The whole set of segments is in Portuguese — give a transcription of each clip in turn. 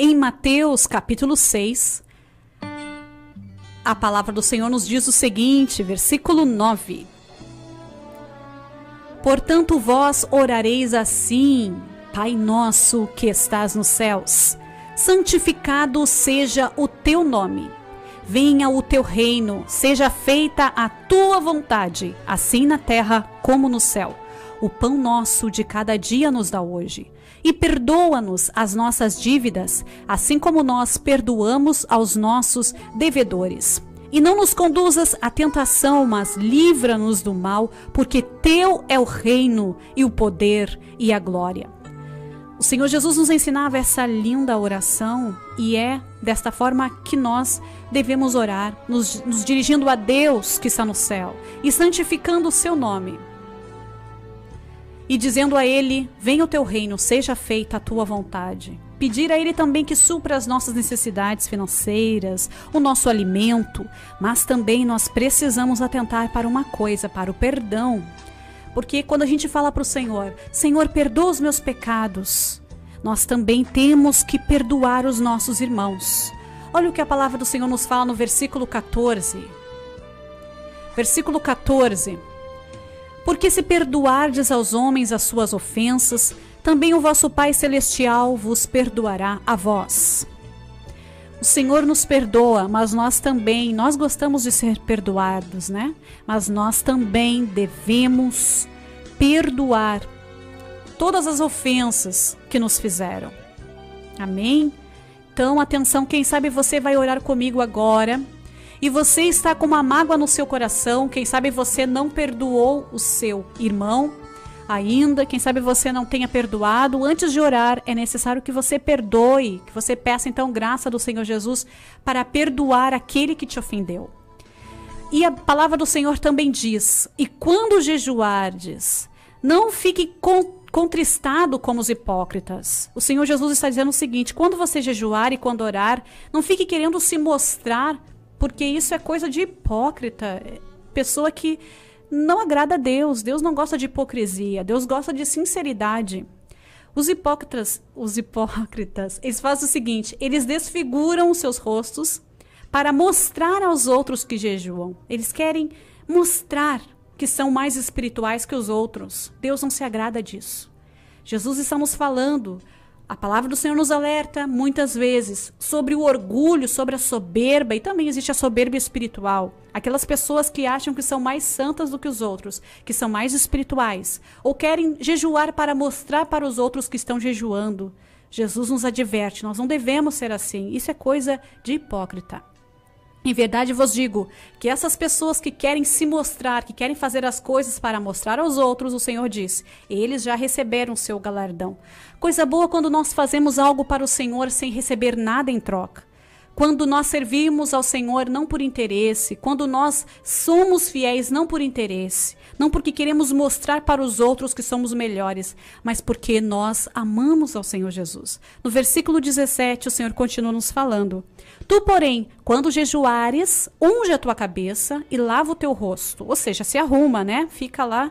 Em Mateus capítulo 6, a palavra do Senhor nos diz o seguinte, versículo 9. Portanto, vós orareis assim: Pai nosso que estás nos céus, santificado seja o teu nome. Venha o teu reino, seja feita a tua vontade, assim na terra como no céu. O pão nosso de cada dia nos dá hoje. E perdoa-nos as nossas dívidas, assim como nós perdoamos aos nossos devedores. E não nos conduzas à tentação, mas livra-nos do mal, porque teu é o reino e o poder e a glória. O Senhor Jesus nos ensinava essa linda oração e é desta forma que nós devemos orar, nos, nos dirigindo a Deus que está no céu e santificando o seu nome e dizendo a Ele: Venha o teu reino, seja feita a tua vontade. Pedir a Ele também que supra as nossas necessidades financeiras, o nosso alimento, mas também nós precisamos atentar para uma coisa, para o perdão. Porque quando a gente fala para o Senhor: Senhor, perdoa os meus pecados, nós também temos que perdoar os nossos irmãos. Olha o que a palavra do Senhor nos fala no versículo 14. Versículo 14. Porque se perdoardes aos homens as suas ofensas, também o vosso Pai Celestial vos perdoará a vós. O Senhor nos perdoa, mas nós também, nós gostamos de ser perdoados, né? Mas nós também devemos perdoar todas as ofensas que nos fizeram. Amém? Então, atenção, quem sabe você vai orar comigo agora e você está com uma mágoa no seu coração, quem sabe você não perdoou o seu irmão ainda, quem sabe você não tenha perdoado, antes de orar é necessário que você perdoe, que você peça então graça do Senhor Jesus para perdoar aquele que te ofendeu. E a palavra do Senhor também diz: "E quando jejuardes, não fique contristado como os hipócritas. O Senhor Jesus está dizendo o seguinte: quando você jejuar e quando orar, não fique querendo se mostrar porque isso é coisa de hipócrita, pessoa que não agrada a Deus. Deus não gosta de hipocrisia, Deus gosta de sinceridade. Os hipócritas, os hipócritas, eles fazem o seguinte: eles desfiguram os seus rostos para mostrar aos outros que jejuam. Eles querem mostrar que são mais espirituais que os outros. Deus não se agrada disso. Jesus está nos falando a palavra do Senhor nos alerta muitas vezes sobre o orgulho, sobre a soberba, e também existe a soberba espiritual. Aquelas pessoas que acham que são mais santas do que os outros, que são mais espirituais, ou querem jejuar para mostrar para os outros que estão jejuando. Jesus nos adverte, nós não devemos ser assim. Isso é coisa de hipócrita. Em verdade vos digo que essas pessoas que querem se mostrar, que querem fazer as coisas para mostrar aos outros, o Senhor diz, eles já receberam seu galardão. Coisa boa quando nós fazemos algo para o Senhor sem receber nada em troca. Quando nós servimos ao Senhor não por interesse, quando nós somos fiéis não por interesse, não porque queremos mostrar para os outros que somos melhores, mas porque nós amamos ao Senhor Jesus. No versículo 17, o Senhor continua nos falando: Tu, porém, quando jejuares, unge a tua cabeça e lava o teu rosto. Ou seja, se arruma, né? Fica lá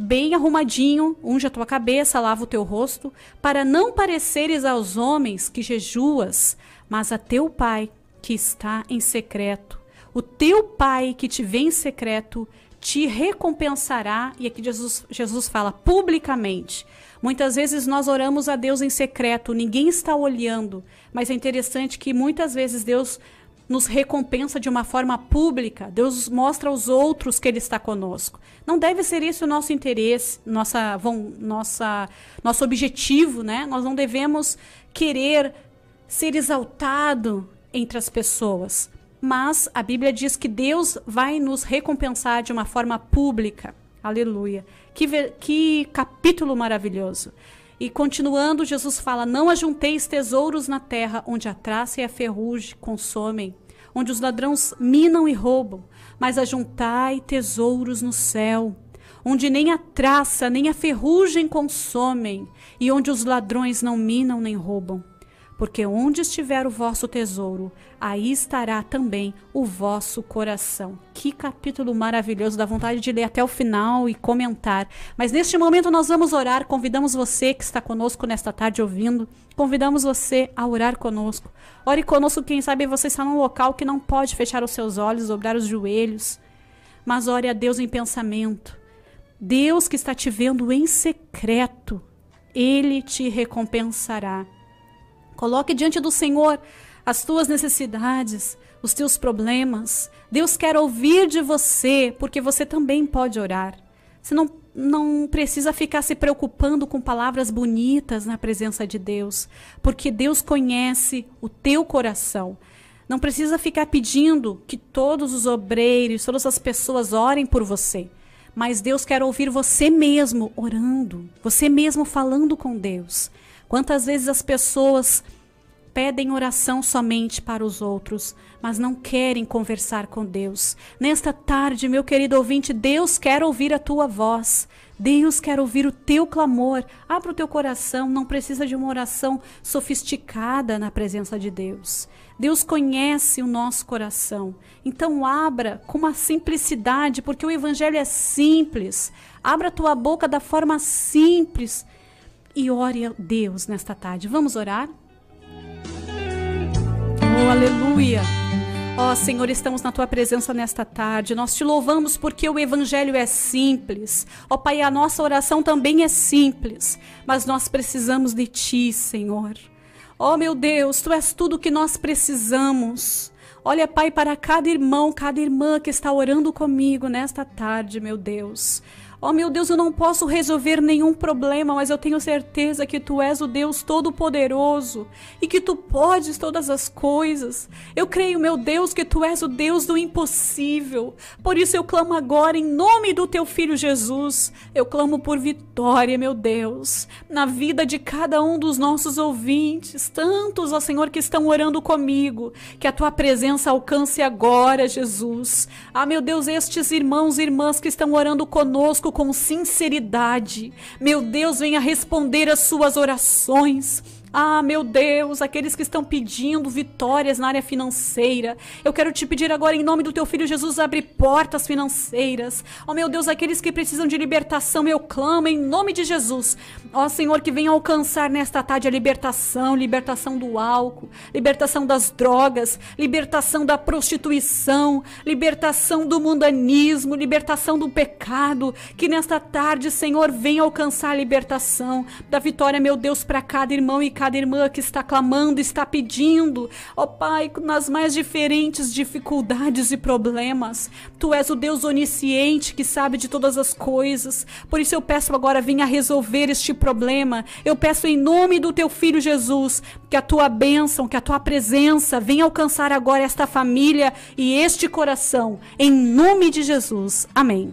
bem arrumadinho, unge a tua cabeça, lava o teu rosto, para não pareceres aos homens que jejuas, mas a teu pai que está em secreto. O teu pai que te vê em secreto te recompensará, e aqui Jesus, Jesus fala publicamente. Muitas vezes nós oramos a Deus em secreto, ninguém está olhando, mas é interessante que muitas vezes Deus nos recompensa de uma forma pública, Deus mostra aos outros que Ele está conosco. Não deve ser esse o nosso interesse, nossa, vão, nossa, nosso objetivo, né? Nós não devemos querer ser exaltado entre as pessoas mas a Bíblia diz que Deus vai nos recompensar de uma forma pública. Aleluia. Que, que capítulo maravilhoso. E continuando, Jesus fala: Não ajunteis tesouros na terra, onde a traça e a ferrugem consomem, onde os ladrões minam e roubam, mas ajuntai tesouros no céu, onde nem a traça nem a ferrugem consomem, e onde os ladrões não minam nem roubam porque onde estiver o vosso tesouro, aí estará também o vosso coração. Que capítulo maravilhoso, dá vontade de ler até o final e comentar. Mas neste momento nós vamos orar, convidamos você que está conosco nesta tarde ouvindo, convidamos você a orar conosco. Ore conosco, quem sabe você está num local que não pode fechar os seus olhos, dobrar os joelhos, mas ore a Deus em pensamento. Deus que está te vendo em secreto, ele te recompensará. Coloque diante do Senhor as tuas necessidades, os teus problemas. Deus quer ouvir de você, porque você também pode orar. Você não, não precisa ficar se preocupando com palavras bonitas na presença de Deus, porque Deus conhece o teu coração. Não precisa ficar pedindo que todos os obreiros, todas as pessoas orem por você. Mas Deus quer ouvir você mesmo orando, você mesmo falando com Deus. Quantas vezes as pessoas pedem oração somente para os outros, mas não querem conversar com Deus. Nesta tarde, meu querido ouvinte, Deus quer ouvir a tua voz. Deus quer ouvir o teu clamor. Abra o teu coração, não precisa de uma oração sofisticada na presença de Deus. Deus conhece o nosso coração. Então abra com uma simplicidade, porque o evangelho é simples. Abra a tua boca da forma simples e ore a Deus nesta tarde. Vamos orar? Oh, aleluia! Ó oh, Senhor, estamos na tua presença nesta tarde. Nós te louvamos porque o evangelho é simples. Ó oh, Pai, a nossa oração também é simples, mas nós precisamos de ti, Senhor. Ó oh, meu Deus, tu és tudo que nós precisamos. Olha, Pai, para cada irmão, cada irmã que está orando comigo nesta tarde, meu Deus. Oh meu Deus, eu não posso resolver nenhum problema, mas eu tenho certeza que tu és o Deus Todo-Poderoso e que tu podes todas as coisas. Eu creio, meu Deus, que tu és o Deus do impossível. Por isso eu clamo agora em nome do teu filho Jesus. Eu clamo por vitória, meu Deus, na vida de cada um dos nossos ouvintes, tantos, ó Senhor, que estão orando comigo. Que a tua presença alcance agora, Jesus. Ah, meu Deus, estes irmãos e irmãs que estão orando conosco com sinceridade. Meu Deus, venha responder as suas orações. Ah, meu Deus, aqueles que estão pedindo vitórias na área financeira, eu quero te pedir agora, em nome do teu filho Jesus, abre portas financeiras. Oh, meu Deus, aqueles que precisam de libertação, eu clamo em nome de Jesus. Ó oh, Senhor, que venha alcançar nesta tarde a libertação, libertação do álcool, libertação das drogas, libertação da prostituição, libertação do mundanismo, libertação do pecado. Que nesta tarde, Senhor, venha alcançar a libertação da vitória, meu Deus, para cada irmão e cada irmã que está clamando, está pedindo, ó Pai, nas mais diferentes dificuldades e problemas. Tu és o Deus onisciente que sabe de todas as coisas. Por isso eu peço agora, venha resolver este problema. Eu peço em nome do teu filho Jesus, que a tua bênção, que a tua presença venha alcançar agora esta família e este coração. Em nome de Jesus. Amém.